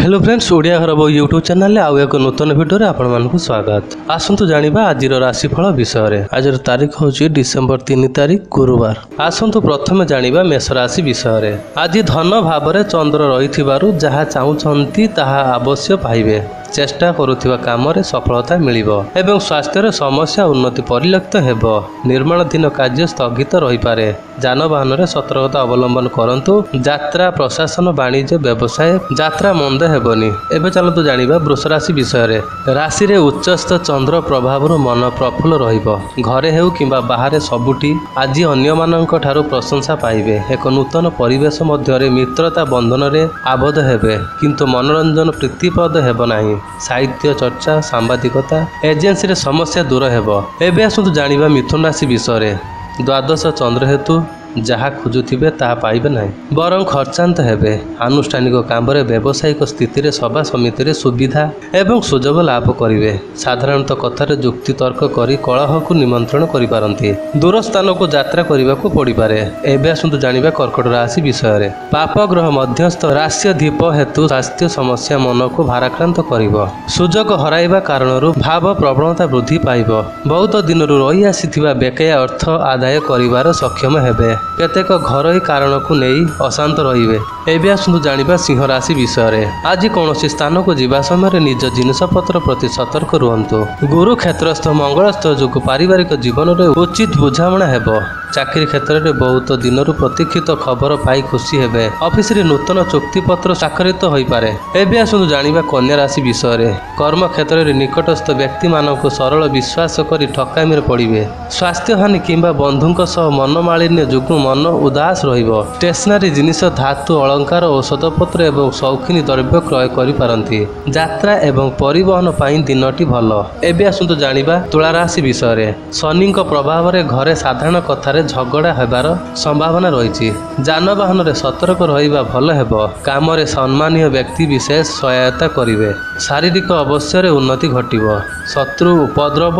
Hello friends Odia ଘର ବୋଉ YouTube ଚ୍ୟାନେଲରେ ଆଉ ଏକ ନୂତନ ଭିଡ଼ିଓରେ ଆପଣମାନଙ୍କୁ ସ୍ୱାଗତ ଆସନ୍ତୁ ଜାଣିବା ଆଜିର ରାଶିଫଳ ବିଷୟରେ ଆଜିର ତାରିଖ ହେଉଛି ଡିସେମ୍ବର ତିନି ତାରିଖ ଗୁରୁବାର ଆସନ୍ତୁ ପ୍ରଥମେ ଜାଣିବା ମେଷ ରାଶି ବିଷୟରେ ଆଜି ଧନ ଭାବରେ ଚନ୍ଦ୍ର ରହିଥିବାରୁ ଯାହା ଚାହୁଁଛନ୍ତି ତାହା ଆବଶ୍ୟ ପାଇବେ ଚେଷ୍ଟା କରୁଥିବା କାମରେ ସଫଳତା ମିଳିବ ଏବଂ ସ୍ୱାସ୍ଥ୍ୟର ସମସ୍ୟା ଉନ୍ନତି ପରିଲକ୍ଷିତ ହେବ। ନିର୍ମାଣାଧୀନ କାର୍ଯ୍ୟ ସ୍ଥଗିତ ରହିପାରେ। ଯାନବାହନରେ ସତର୍କତା ଅବଲମ୍ବନ କରନ୍ତୁ। ଯାତ୍ରା ପ୍ରଶାସନ ବାଣିଜ୍ୟ ବ୍ୟବସାୟ ଯାତ୍ରା ମନ୍ଦ ହେବନି। ଏବେ ଚାଲନ୍ତୁ ଜାଣିବା ବୃଷ ରାଶି ବିଷୟରେ। ରାଶିରେ ଉଚ୍ଚସ୍ଥ ଚନ୍ଦ୍ର ପ୍ରଭାବରୁ ମନ ପ୍ରଫୁଲ୍ଲ ରହିବ। ଘରେ ହେଉ କିମ୍ବା ବାହାରେ ସବୁଠି ଆଜି ଅନ୍ୟମାନଙ୍କ ଠାରୁ ପ୍ରଶଂସା ପାଇବେ। ଏକ ନୂତନ ପରିବେଶ ମଧ୍ୟରେ ମିତ୍ରତା ବନ୍ଧନରେ ଆବଦ୍ଧ ହେବେ। କିନ୍ତୁ ମନୋରଞ୍ଜନ ପ୍ରୀତିପ୍ରଦ ହେବ ନାହିଁ। ସାହିତ୍ୟ ଚର୍ଚ୍ଚା ସାମ୍ବାଦିକତା ଏଜେନ୍ସିରେ ସମସ୍ୟା ଦୂର ହେବ। ଏବେ ଆସନ୍ତୁ ଜାଣିବା ମିଥୁନ ରାଶି ବିଷୟରେ। ଦ୍ୱାଦଶ ଚନ୍ଦ୍ର ହେତୁ ଯାହା ଖୋଜୁଥିବେ ତାହା ପାଇବେ ନାହିଁ। ବରଂ ଖର୍ଚ୍ଚାନ୍ତ ହେବେ। ଆନୁଷ୍ଠାନିକ କାମରେ ବ୍ୟବସାୟିକ ସ୍ଥିତିରେ ସଭା ସମିତିରେ ସୁବିଧା ଏବଂ ସୁଯୋଗ ଲାଭ କରିବେ। ସାଧାରଣତଃ କଥାରେ ଯୁକ୍ତିତର୍କ କରି କଳହକୁ ନିମନ୍ତ୍ରଣ କରିପାରନ୍ତି। ଦୂର ସ୍ଥାନକୁ ଯାତ୍ରା କରିବାକୁ ପଡ଼ିପାରେ। ଏବେ ଆସନ୍ତୁ ଜାଣିବା କର୍କଟ ରାଶି ବିଷୟରେ। ପାପ ଗ୍ରହ ମଧ୍ୟସ୍ଥ ରାଶ୍ୟଧୀପ ହେତୁ ସ୍ୱାସ୍ଥ୍ୟ ସମସ୍ୟା ମନକୁ ଭାରାକ୍ରାନ୍ତ କରିବ। ସୁଯୋଗ ହରାଇବା କାରଣରୁ ଭାବ ପ୍ରବଣତା ବୃଦ୍ଧି ପାଇବ। ବହୁତ ଦିନରୁ ରହି ଆସିଥିବା ବେକେୟା ଅର୍ଥ ଆଦାୟ କରିବାର ସକ୍ଷମ ହେବେ। କେତେକ ଘରୋଇ କାରଣକୁ ନେଇ ଅଶାନ୍ତ ରହିବେ। ଏବେ ଆସନ୍ତୁ ଜାଣିବା ସିଂହ ରାଶି ବିଷୟରେ। ଆଜି କୌଣସି ସ୍ଥାନକୁ ଯିବା ସମୟରେ ନିଜ ଜିନିଷପତ୍ର ପ୍ରତି ସତର୍କ ରୁହନ୍ତୁ। ଗୁରୁ କ୍ଷେତ୍ରସ୍ଥ ମଙ୍ଗଳସ୍ଥ ଯୋଗୁଁ ପାରିବାରିକ ଜୀବନରେ ଉଚିତ ବୁଝାମଣା ହେବ। ଚାକିରି କ୍ଷେତ୍ରରେ ବହୁତ ଦିନରୁ ପ୍ରତୀକ୍ଷିତ ଖବର ପାଇ ଖୁସି ହେବେ। ଅଫିସରେ ନୂତନ ଚୁକ୍ତିପତ୍ର ସ୍ୱାକ୍ଷରିତ ହୋଇପାରେ। ଏବେ ଆସନ୍ତୁ ଜାଣିବା କନ୍ୟା ରାଶି ବିଷୟରେ। କର୍ମ କ୍ଷେତ୍ରରେ ନିକଟସ୍ଥ ବ୍ୟକ୍ତିମାନଙ୍କୁ ସରଳ ବିଶ୍ୱାସ କରି ଠକାମିରେ ପଡ଼ିବେ। ସ୍ୱାସ୍ଥ୍ୟହାନି କିମ୍ବା ବନ୍ଧୁଙ୍କ ସହ ମନମାଳିନ୍ୟ ଯୋଗୁଁ ମନ ଉଦାସ ରହିବ। ଷ୍ଟେସନାରୀ ଜିନିଷ ଧାତୁ ଅଳଙ୍କାର ଔଷଧପତ୍ର ଏବଂ ସୌଖିନୀ ଦ୍ରବ୍ୟ କ୍ରୟ କରିପାରନ୍ତି। ଯାତ୍ରା ଏବଂ ପରିବହନ ପାଇଁ ଦିନଟି ଭଲ। ଏବେ ଆସନ୍ତୁ ଜାଣିବା ତୁଳାରାଶି ବିଷୟରେ। ଶନିଙ୍କ ପ୍ରଭାବରେ ଘରେ ସାଧାରଣ କଥାରେ ଝଗଡ଼ା ହେବାର ସମ୍ଭାବନା ରହିଛି। ଯାନବାହନରେ ସତର୍କ ରହିବା ଭଲ ହେବ। କାମରେ ସମ୍ମାନୀୟ ବ୍ୟକ୍ତି ବିଶେଷ ସହାୟତା କରିବେ। ଶାରୀରିକ ଅବଶ୍ୟରେ ଉନ୍ନତି ଘଟିବ। ଶତ୍ରୁ ଉପଦ୍ରବ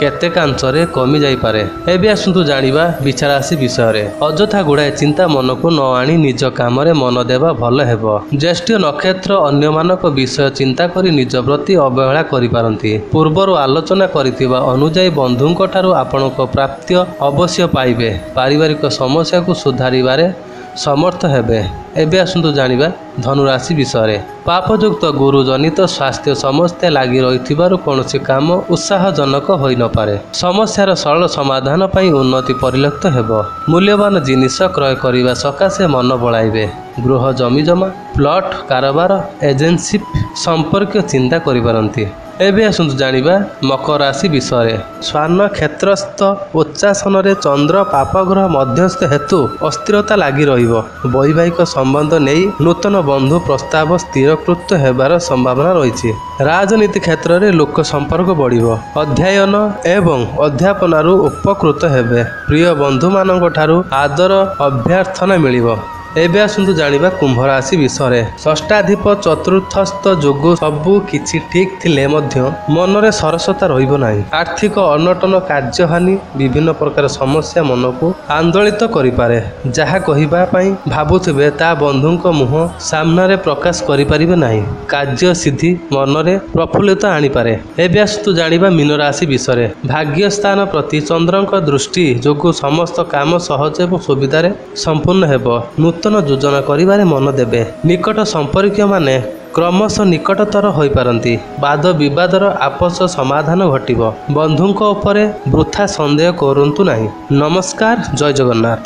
କେତେକାଂଶରେ କମି ଯାଇପାରେ? ଏବେ ଆସନ୍ତୁ ଜାଣିବା ବିଛାରାଶି ବିଷୟରେ। ଅଯଥା ଗୁଡ଼ାଏ ଚିନ୍ତା ମନକୁ ନ ଆଣି ନିଜ କାମରେ ମନ ଦେବା ଭଲ ହେବ। ଜ୍ୟେଷ୍ଠ ନକ୍ଷତ୍ର ଅନ୍ୟମାନଙ୍କ ବିଷୟ ଚିନ୍ତା କରି ନିଜ ପ୍ରତି ଅବହେଳା କରିପାରନ୍ତି। ପୂର୍ବରୁ ଆଲୋଚନା କରିଥିବା ଅନୁଯାୟୀ ବନ୍ଧୁଙ୍କ ଠାରୁ ଆପଣଙ୍କ ପ୍ରାପ୍ୟ ଅବଶ୍ୟ ପାଇବେ। ପାରିବାରିକ ସମସ୍ୟାକୁ ସୁଧାରିବାରେ ସମର୍ଥ ହେବେ। ଏବେ ଆସନ୍ତୁ ଜାଣିବା ଧନୁରାଶି ବିଷୟରେ। ପାପଯୁକ୍ତ ଗୁରୁ ଜନିତ ସ୍ୱାସ୍ଥ୍ୟ ସମସ୍ୟା ଲାଗି ରହିଥିବାରୁ କୌଣସି କାମ ଉତ୍ସାହଜନକ ହୋଇନପାରେ ସମସ୍ୟାର ସରଳ ସମାଧାନ ପାଇଁ ଉନ୍ନତି ପରିଲକ୍ଷିତ ହେବ। ମୂଲ୍ୟବାନ ଜିନିଷ କ୍ରୟ କରିବା ସକାଶେ ମନ ବଳାଇବେ। ଗୃହ ଜମିଜମା ପ୍ଲଟ୍ କାରବାର ଏଜେନ୍ସି ସମ୍ପର୍କୀୟ ଚିନ୍ତା କରିପାରନ୍ତି। ଏବେ ଆସନ୍ତୁ ଜାଣିବା ମକର ରାଶି ବିଷୟରେ। ସ୍ୱାନ କ୍ଷେତ୍ରସ୍ଥ ଉଚ୍ଚାସନରେ ଚନ୍ଦ୍ର ପାପଗ୍ରହ ମଧ୍ୟସ୍ଥ ହେତୁ ଅସ୍ଥିରତା ଲାଗି ରହିବ। ବୈବାହିକ ସମ୍ବନ୍ଧ ନେଇ ନୂତନ ବନ୍ଧୁ ପ୍ରସ୍ତାବ ସ୍ଥିରକୃତ ହେବାର ସମ୍ଭାବନା ରହିଛି। ରାଜନୀତି କ୍ଷେତ୍ରରେ ଲୋକ ସମ୍ପର୍କ ବଢ଼ିବ। ଅଧ୍ୟୟନ ଏବଂ ଅଧ୍ୟାପନାରୁ ଉପକୃତ ହେବେ। ପ୍ରିୟ ବନ୍ଧୁମାନଙ୍କ ଠାରୁ ଆଦର ଅଭ୍ୟର୍ଥନା ମିଳିବ। ଏବେ ଆସନ୍ତୁ ଜାଣିବା କୁମ୍ଭ ରାଶି ବିଷୟରେ। ଷଷ୍ଠାଧିପ ଚତୁର୍ଥସ୍ଥ ଯୋଗୁଁ ସବୁ କିଛି ଠିକ୍ ଥିଲେ ମଧ୍ୟ ମନରେ ସରସତା ରହିବ ନାହିଁ। ଆର୍ଥିକ ଅନଟନ କାର୍ଯ୍ୟହାନି ବିଭିନ୍ନ ପ୍ରକାର ସମସ୍ୟା ମନକୁ ଆନ୍ଦୋଳିତ କରିପାରେ। ଯାହା କହିବା ପାଇଁ ଭାବୁଥିବେ ତା ବନ୍ଧୁଙ୍କ ମୁହଁ ସାମ୍ନାରେ ପ୍ରକାଶ କରିପାରିବେ ନାହିଁ। କାର୍ଯ୍ୟ ସିଦ୍ଧି ମନରେ ପ୍ରଫୁଲ୍ଲିତ ଆଣିପାରେ। ଏବେ ଆସନ୍ତୁ ଜାଣିବା ମୀନ ରାଶି ବିଷୟରେ। ଭାଗ୍ୟ ସ୍ଥାନ ପ୍ରତି ଚନ୍ଦ୍ରଙ୍କ ଦୃଷ୍ଟି ଯୋଗୁଁ ସମସ୍ତ କାମ ସହଜ ଏବଂ ସୁବିଧାରେ ସମ୍ପୂର୍ଣ୍ଣ ହେବ। ନୂତନ ଯୋଜନା କରିବାରେ ମନ ଦେବେ। ନିକଟ ସମ୍ପର୍କୀୟମାନେ କ୍ରମଶଃ ନିକଟତର ହୋଇପାରନ୍ତି। ବାଦ ବିବାଦର ଆପୋଷ ସମାଧାନ ଘଟିବ। ବନ୍ଧୁଙ୍କ ଉପରେ ବୃଥା ସନ୍ଦେହ କରନ୍ତୁ ନାହିଁ। ନମସ୍କାର ଜୟ ଜଗନ୍ନାଥ।